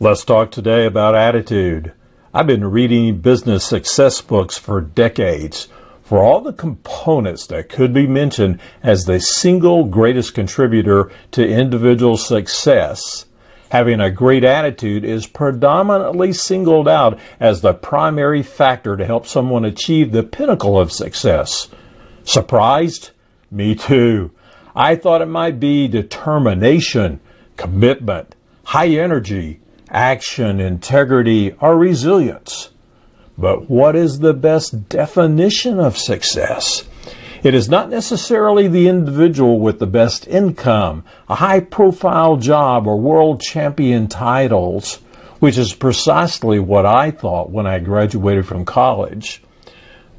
Let's talk today about attitude. I've been reading business success books for decades. For all the components that could be mentioned as the single greatest contributor to individual success, having a great attitude is predominantly singled out as the primary factor to help someone achieve the pinnacle of success. Surprised? Me too. I thought it might be determination, commitment, high energy, action, integrity, or resilience. But what is the best definition of success? It is not necessarily the individual with the best income, a high profile job, or world champion titles, which is precisely what I thought when I graduated from college.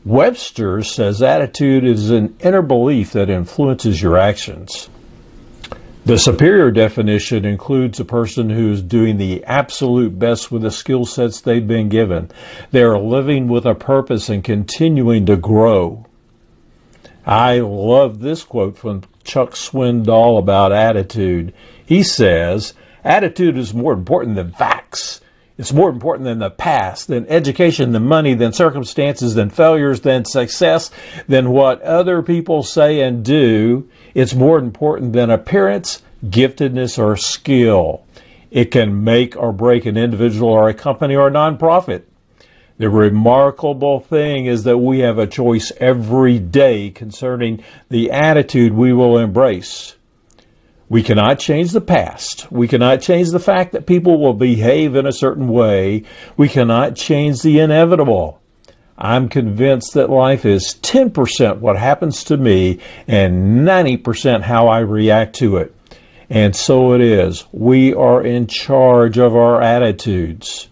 Webster says attitude is an inner belief that influences your actions. The superior definition includes a person who is doing the absolute best with the skill sets they've been given. They are living with a purpose and continuing to grow. I love this quote from Chuck Swindoll about attitude. He says, Attitude is more important than facts. It's more important than the past, than education, than money, than circumstances, than failures, than success, than what other people say and do. It's more important than appearance, giftedness, or skill. It can make or break an individual or a company or a nonprofit. The remarkable thing is that we have a choice every day concerning the attitude we will embrace. We cannot change the past. We cannot change the fact that people will behave in a certain way. We cannot change the inevitable. I'm convinced that life is 10% what happens to me and 90% how I react to it. And so it is. We are in charge of our attitudes.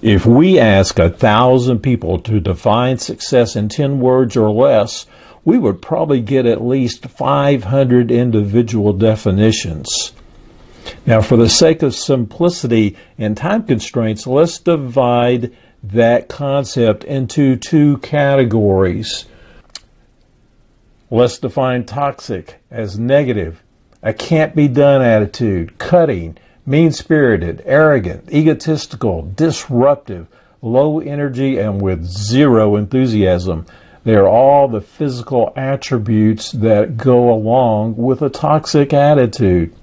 If we ask a thousand people to define success in 10 words or less, we would probably get at least 500 individual definitions. Now, for the sake of simplicity and time constraints, let's divide that concept into two categories. Let's define toxic as negative, a can't be done attitude, cutting, mean spirited, arrogant, egotistical, disruptive, low energy, and with zero enthusiasm. They're all the physical attributes that go along with a toxic attitude.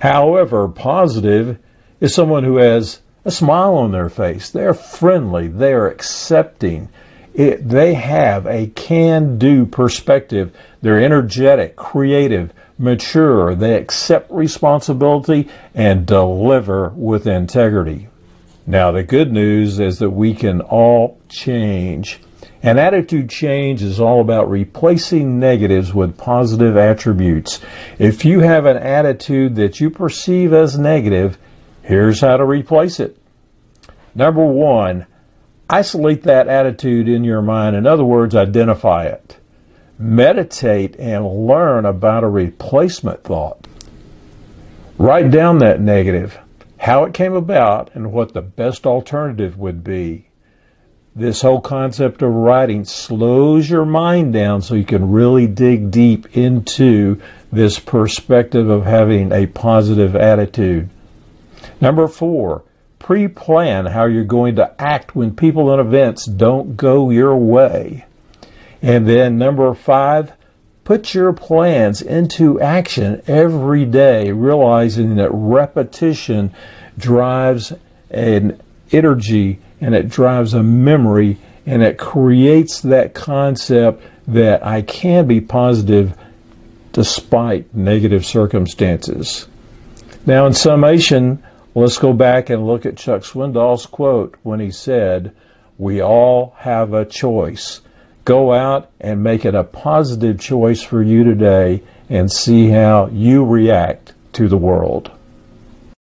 However, positive is someone who has a smile on their face. They're friendly. They're accepting. It, they have a can do perspective. They're energetic, creative, mature. They accept responsibility and deliver with integrity. Now, the good news is that we can all change. An attitude change is all about replacing negatives with positive attributes. If you have an attitude that you perceive as negative, Here's how to replace it. Number one, isolate that attitude in your mind. In other words, identify it. Meditate and learn about a replacement thought. Write down that negative, how it came about, and what the best alternative would be. This whole concept of writing slows your mind down so you can really dig deep into this perspective of having a positive attitude. Number four, pre plan how you're going to act when people and events don't go your way. And then number five, put your plans into action every day, realizing that repetition drives an energy and it drives a memory and it creates that concept that I can be positive despite negative circumstances. Now, in summation, Let's go back and look at Chuck Swindoll's quote when he said, We all have a choice. Go out and make it a positive choice for you today and see how you react to the world.